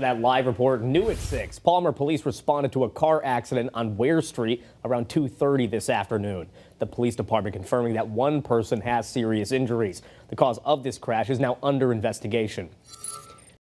For that live report, new at 6, Palmer police responded to a car accident on Ware Street around 2.30 this afternoon. The police department confirming that one person has serious injuries. The cause of this crash is now under investigation.